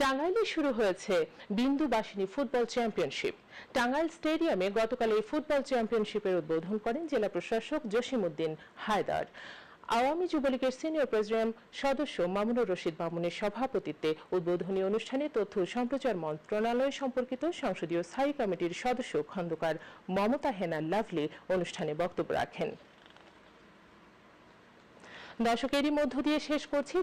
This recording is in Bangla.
টাঙ্গাইলে শুরু হয়েছে বিন্দুবাসিনী ফুটবল চ্যাম্পিয়নশিপ। টাঙ্গাইল স্টেডিয়ামে গতকাল এই ফুটবল চ্যাম্পিয়নশিপের উদ্বোধন করেন জেলা প্রশাসক জসিম উদ্দিন হায়দার। আওয়ামী যুবলীগের সিনিয়র প্রেসিডেন্ট সদস্য মামুনুর রশিদ মামুনের সভাপতিত্বে উদ্বোধনী অনুষ্ঠানে তথ্য সম্প্রচার মন্ত্রণালয় সম্পর্কিত সংসদীয় স্থায়ী কমিটির সদস্য খন্দকার মমতা হেনা লাভলি অনুষ্ঠানে বক্তব্য রাখেন। দর্শক, এরই মধ্য দিয়ে শেষ করছি।